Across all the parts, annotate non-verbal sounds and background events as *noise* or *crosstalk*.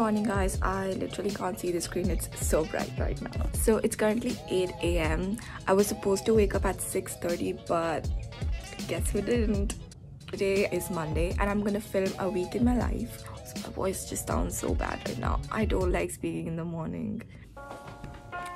morning guys. I literally can't see the screen. It's so bright right now. So it's currently 8 a.m i was supposed to wake up at 6:30, but guess who didn't? Today is monday and i'm gonna film a week in my life. So my voice just sounds so bad right now. I don't like speaking in the morning.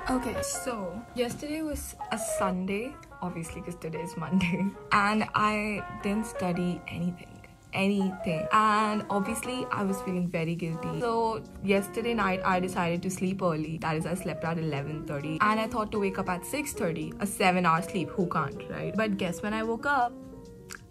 Okay so yesterday was a sunday obviously because today is monday *laughs* and i didn't study anything anything. And obviously i was feeling very guilty. So yesterday night i decided to sleep early. That is i slept at 11:30 and i thought to wake up at 6:30 a 7 hour sleep. Who can't right? But guess when i woke up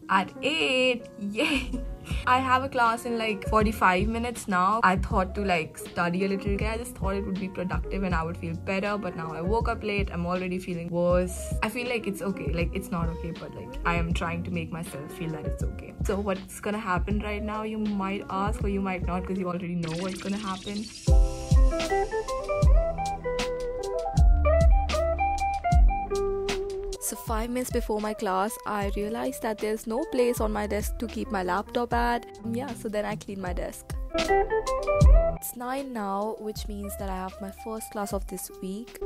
at 8 yay *laughs* I have a class in like 45 minutes now. I thought to like study a little bit. I just thought it would be productive and I would feel better. But now I woke up late. I'm already feeling worse. I feel like it's okay. Like it's not okay, but like I am trying to make myself feel that it's okay. So what's gonna happen right now? You might ask or you might not because you already know what's gonna happen. 5 minutes before my class, I realized that there's no place on my desk to keep my laptop at. Yeah, so then I clean my desk. It's 9 now, which means that I have my first class of this week.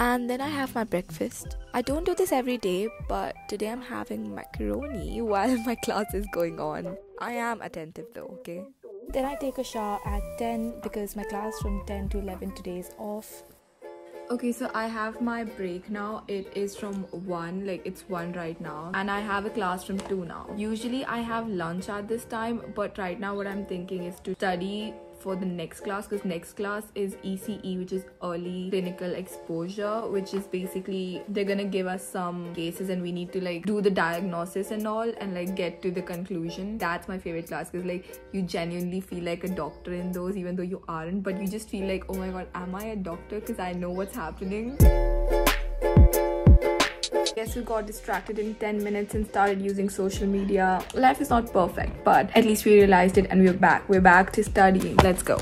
And then I have my breakfast. I don't do this every day, but today I'm having macaroni *laughs* while my class is going on. I am attentive though, okay? Then I take a shower at 10 because my class from 10 to 11 today is off. Okay, so I have my break now. It is from 1, like it's 1 right now. And I have a class from 2 now. Usually I have lunch at this time, but right now what I'm thinking is to study for the next class because next class is ECE which is early clinical exposure which is basically they're gonna give us some cases and we need to like do the diagnosis and all and like get to the conclusion. That's my favorite class because like you genuinely feel like a doctor in those even though you aren't but you just feel like oh my god am I a doctor? Because I know what's happening guess we got distracted in 10 minutes and started using social media. Life is not perfect, but at least we realized it and we're back. We're back to studying. Let's go.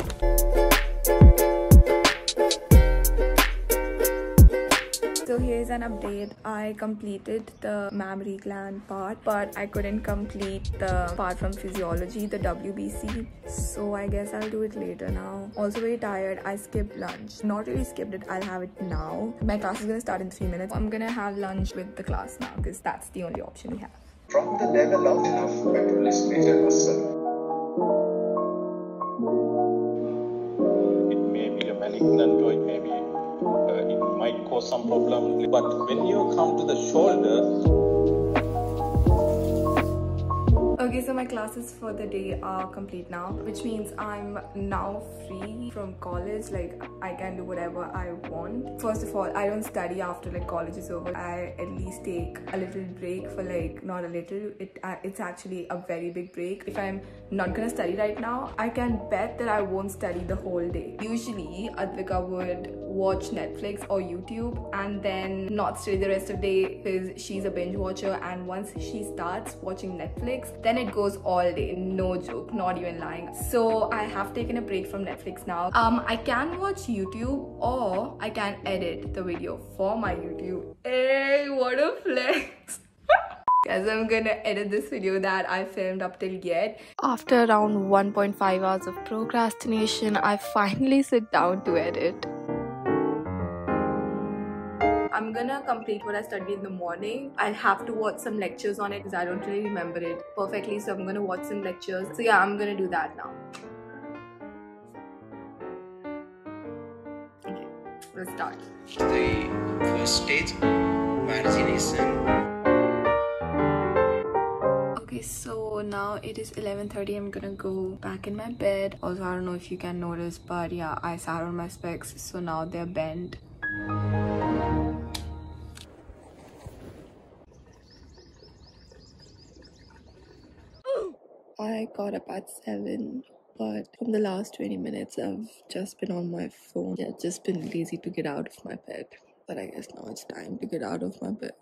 So here's an update. I completed the mammary gland part, but I couldn't complete the part from physiology, the WBC. So I guess I'll do it later now. Also very tired. I skipped lunch. Not really skipped it. I'll have it now. My class is gonna start in three minutes. I'm gonna have lunch with the class now because that's the only option we have. From the level of metabolism muscle. It may be a malignant or it may be uh, might cause some problem. But when you come to the shoulder, Okay, so my classes for the day are complete now, which means I'm now free from college. Like, I can do whatever I want. First of all, I don't study after like college is over. I at least take a little break for like, not a little, it uh, it's actually a very big break. If I'm not gonna study right now, I can bet that I won't study the whole day. Usually, Advika would watch Netflix or YouTube and then not study the rest of the day because she's a binge watcher and once she starts watching Netflix, then it goes all day no joke not even lying so i have taken a break from netflix now um i can watch youtube or i can edit the video for my youtube hey what a flex *laughs* Guys, I'm gonna edit this video that I filmed up till yet. After around 1.5 hours of procrastination, I finally sit down to edit. I'm gonna complete what I studied in the morning. I'll have to watch some lectures on it because I don't really remember it perfectly. So I'm gonna watch some lectures. So yeah, I'm gonna do that now. Okay, let's start. The first stage, vaccination. Okay, so now it is 11.30 i'm gonna go back in my bed also i don't know if you can notice but yeah i sat on my specs so now they're bent I got up at 7 but from the last 20 minutes I've just been on my phone. Yeah, just been lazy to get out of my bed. But I guess now it's time to get out of my bed.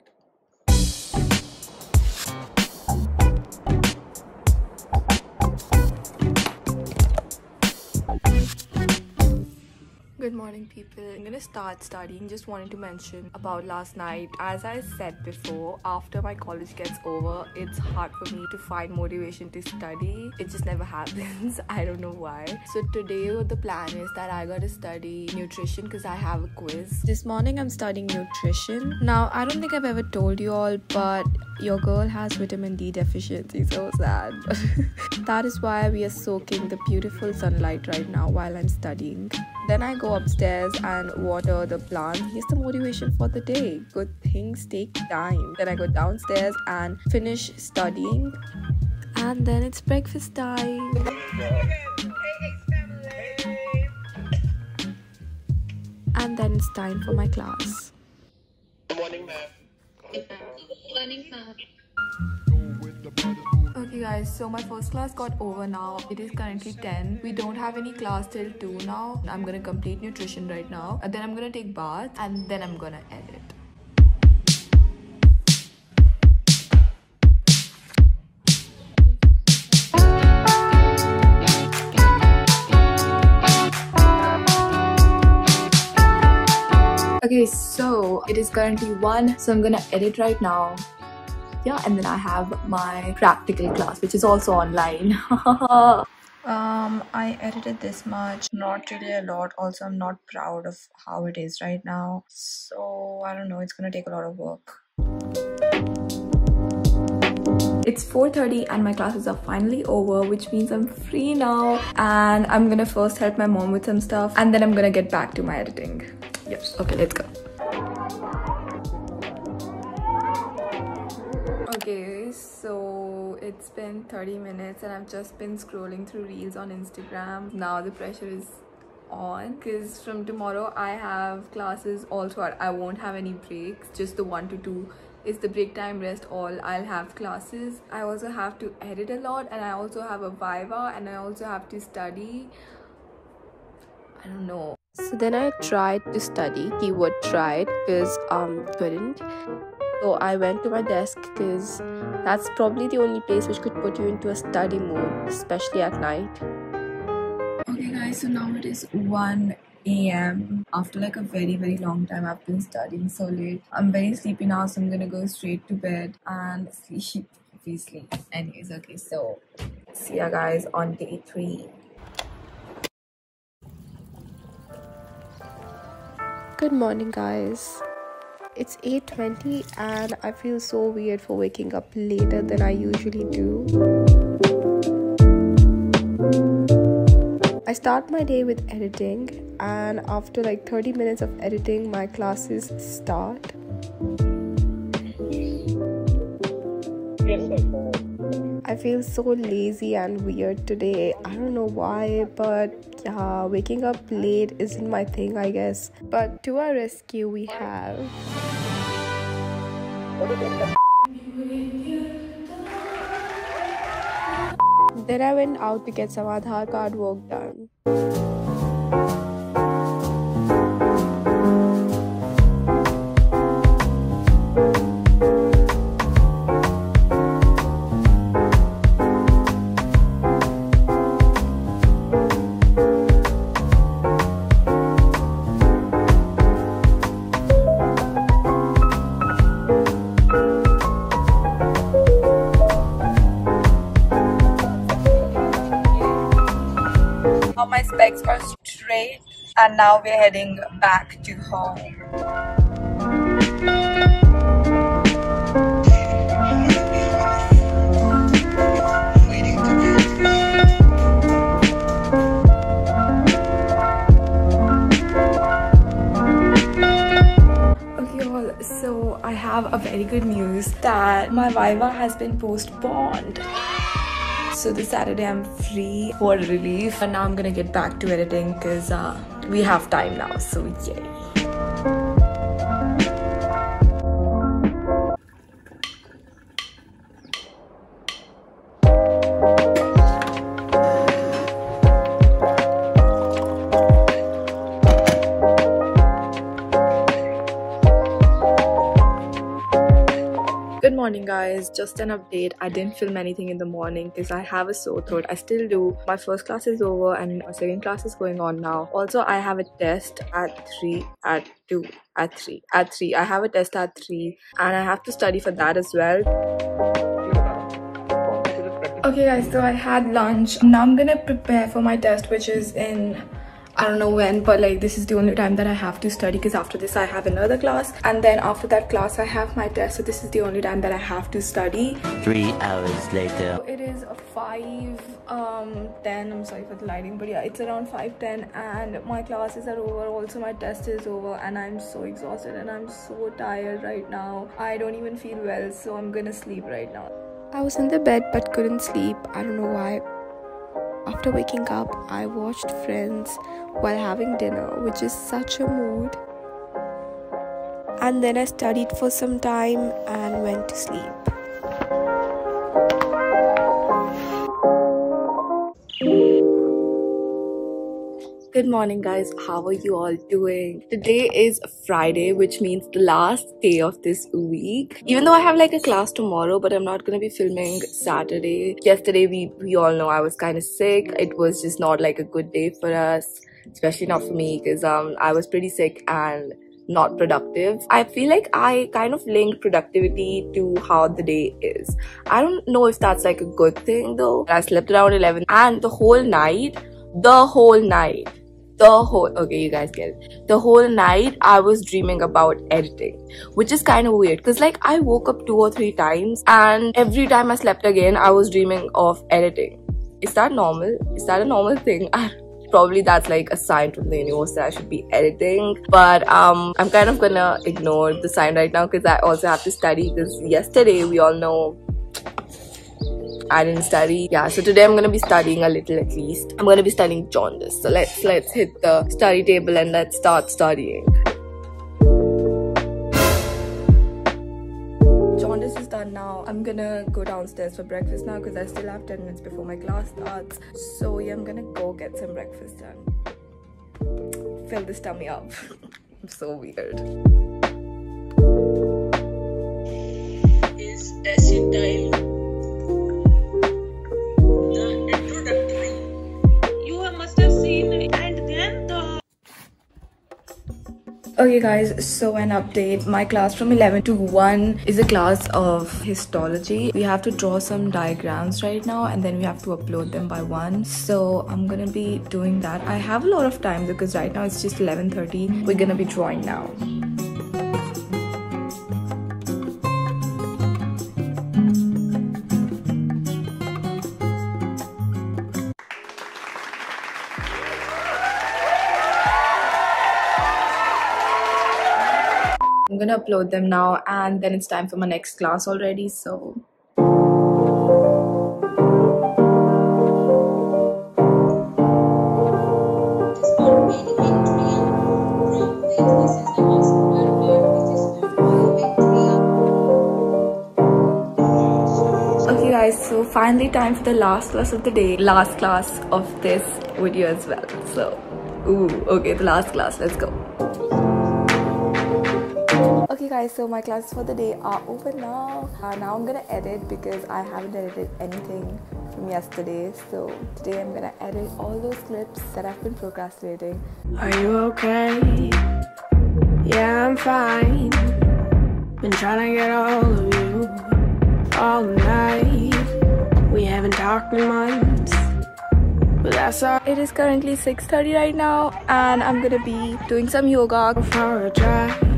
Good morning, people. I'm gonna start studying. Just wanted to mention about last night. As I said before, after my college gets over, it's hard for me to find motivation to study. It just never *laughs* happens. I don't know why. So, today, the plan is that I gotta study nutrition because I have a quiz. This morning, I'm studying nutrition. Now, I don't think I've ever told you all, but your girl has vitamin D deficiency. So sad. *laughs* that is why we are soaking the beautiful sunlight right now while I'm studying. Then I go upstairs and water the plant. Here's the motivation for the day. Good things take time. Then I go downstairs and finish studying. And then it's breakfast time. And then it's time for my class. Good morning, ma'am. Good Morning, ma'am. Okay guys, so my first class got over now. It is currently 10. We don't have any class till 2 now. I'm gonna complete nutrition right now. And then I'm gonna take bath and then I'm gonna edit. Okay, so it is currently 1, so I'm gonna edit right now yeah and then i have my practical class which is also online. *laughs* Um i edited this much. Not really a lot. Also i'm not proud of how it is right now. So i don't know. It's gonna take a lot of work. It's 4.30 and my classes are finally over which means i'm free now and i'm gonna first help my mom with some stuff and then i'm gonna get back to my editing. Yes. Okay let's go it's been 30 minutes and I've just been scrolling through reels on Instagram. Now the pressure is on. Because from tomorrow I have classes also. I won't have any breaks, just the one to two is the break time rest all i'll have classes. I also have to edit a lot and i also have a viva and i also have to study. I don't know. So then i tried to study. Keyword tried because um couldn't so I went to my desk because that's probably the only place which could put you into a study mode, especially at night. Okay, guys, so now it is 1 a.m. After like a very, very long time, I've been studying so late. I'm very sleepy now, so I'm gonna go straight to bed and sleep. Obviously. Anyways, okay, so see ya guys on day three. Good morning, guys. It's 8:20 and I feel so weird for waking up later than I usually do. I start my day with editing and after like 30 minutes of editing my classes start. I feel so lazy and weird today. I don't know why, but yeah, waking up late isn't my thing, I guess. But to our rescue, we have. Then I went out to get some Aadhaar card work done. And now we're heading back to home. So I have a very good news that my Viva has been postponed. So this Saturday I'm free for relief, and now I'm gonna get back to editing because uh, we have time now. So yay! Just an update. I didn't film anything in the morning because i have a sore throat. I still do. My first class is over and my second class is going on now. Also i have a test at 3 at 2 at 3 at 3 i have a test at 3 and i have to study for that as well. Okay guys so i had lunch. Now i'm gonna prepare for my test which is in I don't know when, but like this is the only time that I have to study because after this I have another class and then after that class I have my test. So this is the only time that I have to study. Three hours later. It is 5 um 10 i'm sorry for the lighting but yeah it's around 5 10 and my classes are over also my test is over and i'm so exhausted and i'm so tired right now i don't even feel well so i'm gonna sleep right now i was in the bed but couldn't sleep i don't know why after waking up, I watched Friends while having dinner, which is such a mood. And then I studied for some time and went to sleep. Good morning, guys. How are you all doing? Today is Friday, which means the last day of this week. Even though I have like a class tomorrow, but I'm not gonna be filming Saturday. Yesterday, we, we all know I was kind of sick. It was just not like a good day for us, especially not for me because um, I was pretty sick and not productive. I feel like I kind of link productivity to how the day is. I don't know if that's like a good thing though. I slept around 11 and the whole night, the whole night, the whole okay you guys get it the whole night i was dreaming about editing which is kind of weird because like i woke up two or three times and every time i slept again i was dreaming of editing is that normal is that a normal thing *laughs* probably that's like a sign from the universe that I should be editing. But um, I'm kind of gonna ignore the sign right now because I also have to study. Because yesterday we all know I didn't study. Yeah, so today I'm gonna be studying a little at least. I'm gonna be studying jaundice. So let's let's hit the study table and let's start studying. Jaundice is done now. I'm gonna go downstairs for breakfast now because I still have 10 minutes before my class starts. So yeah, I'm gonna go get some breakfast done. Fill this tummy up. I'm *laughs* so weird. is Okay guys, so an update. My class from 11 to 1 is a class of histology. We have to draw some diagrams right now and then we have to upload them by 1. So I'm gonna be doing that. I have a lot of time because right now it's just 11.30. We're gonna be drawing now. I'm gonna upload them now and then it's time for my next class already. So Okay guys, so finally time for the last class of the day. Last class of this video as well. So, ooh, okay, the last class, let's go. Guys, so my classes for the day are over now. Uh, now I'm gonna edit because I haven't edited anything from yesterday. So today I'm gonna edit all those clips that I've been procrastinating. Are you okay? Yeah, I'm fine. Been trying to get all of you all night. We haven't talked in months, but that's all It is currently 6.30 right now and I'm gonna be doing some yoga. for a drive.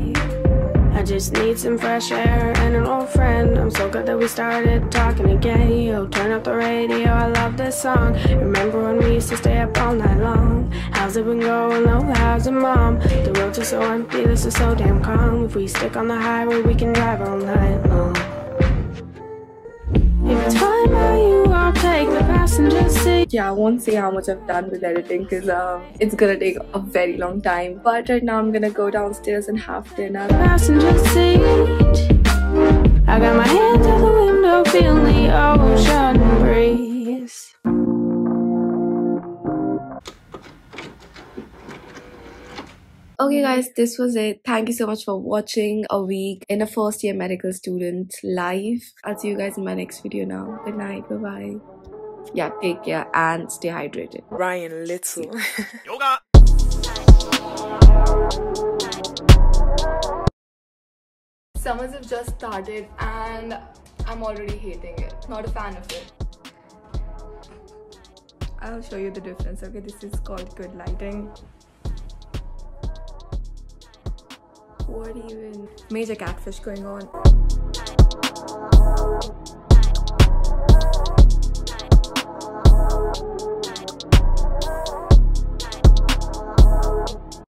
I just need some fresh air and an old friend. I'm so glad that we started talking again. Yo, turn up the radio, I love this song. Remember when we used to stay up all night long? How's it been going? Oh, how's it, mom? The roads are so empty, this is so damn calm. If we stick on the highway, we can drive all night long. If fine by you, take the passenger seat. Yeah, I won't say how much I've done with editing because um, it's gonna take a very long time. But right now I'm gonna go downstairs and have dinner. passenger seat. I got my hand out the window, feeling the ocean breeze. Okay, guys, this was it. Thank you so much for watching a week in a first year medical student life. I'll see you guys in my next video now. Good night. Bye bye. Yeah, take care and stay hydrated. Ryan Little. *laughs* Yoga! Summers have just started and I'm already hating it. Not a fan of it. I'll show you the difference. Okay, this is called good lighting. What even? Major catfish going on.